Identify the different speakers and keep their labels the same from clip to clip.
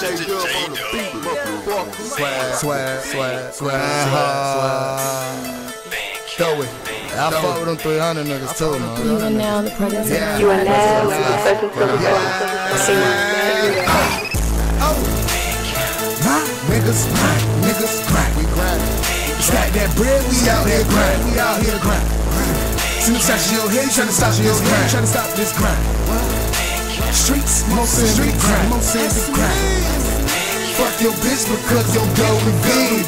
Speaker 1: J Dub on the beat, motherfucker.
Speaker 2: Swag, swag, swag, swag, swag. Throw it. I fuck with them 300 niggas too, man.
Speaker 3: You are now the presence of
Speaker 2: Yeah.
Speaker 4: You are now the presence of the
Speaker 2: Oh, my niggas, my niggas grind. We grind. Stack that bread, we out here grind. We out here grind. See the shots your head, tryna stop this grind. Tryna stop this grind. Streets, most in the grind. Most in the grind. Fuck your bitch because your dough we big.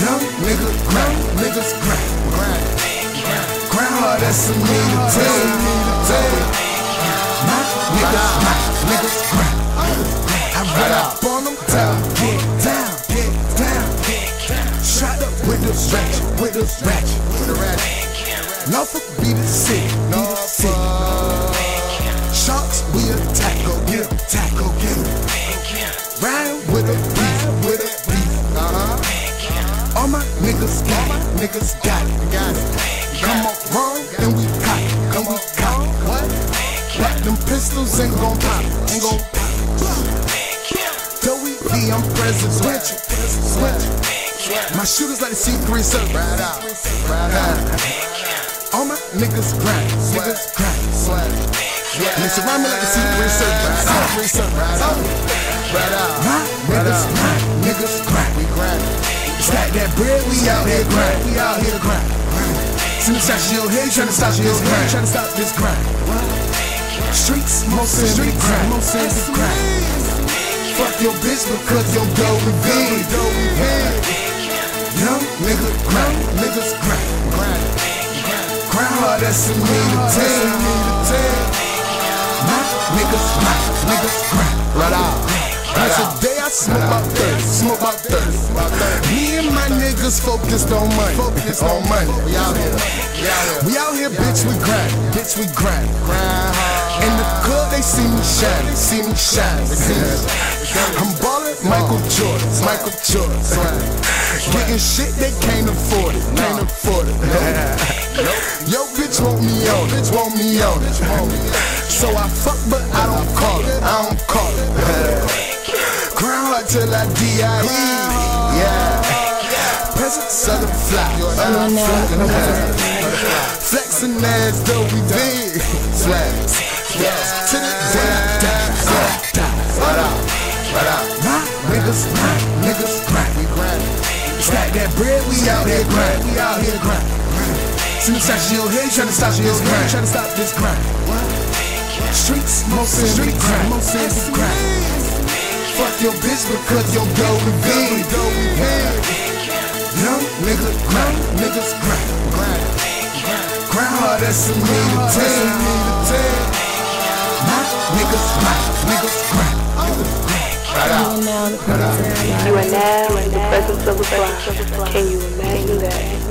Speaker 2: Young nigga grind, niggas grind. Grind hard, that's a need to tell. My niggas, my niggas grind. I run up on them, 'em, get down, get down. Shot up with the ratchet, with the ratchet, with the ratchet. Norfolk be the city, be the city. Ride with a beef, with a beef. Uh-huh. All my niggas got it, niggas got it. Got it. Come on, wrong, and we cock it, we. What? Black them pistols ain't gon' pop, ain't gon' pop. Joey B, I'm presidential. My shooters like the secret service. Right out, right out. All my niggas grind, niggas grind. And they surround me like a secret service. Secret service. Right out. My niggas grind, niggas grind. We grind. Stack that bread, we out here grind. We out here grind. See the shots your head, tryna stop this grind. Tryna stop this grind. Streets, most in the grind. Most in the grind. Fuck your bitch because your dough we big. Young nigga grind, niggas grind. Grind hard, that's a need to tell. My niggas, my niggas grind. Right out. Once a day I smoke about 30, smoke about 30. Me and my niggas focused on money, focused on money. We out here, we out here, bitch. We grind, bitch. We grind, grind hard. In the club they see me shine, see me shine. I'm ballin' Michael Jordan, Michael Jordan. Getting shit they can't afford it, can't afford it. Yo, bitch want me on it, want me on it. So I fuck, but I don't call it, I don't call it. Grind hard till I D.I.E. Yeah. Presence of the fly. Flexing ass though we big. Flags. To the death. Right out. Right out. My niggas. Niggas grind. We grind. Stack that bread. We out here grind. We out here grind. See the shots your head. Tryna stop this grind. Tryna stop this grind. Streets. Most the grind. Most grind. Fuck your bitch because your dough we big. Young nigga grind. Niggas grind. Grind hard. That's a need to tell. My niggas, my niggas grind.
Speaker 4: You are now in the presence of the fly. Can you imagine that?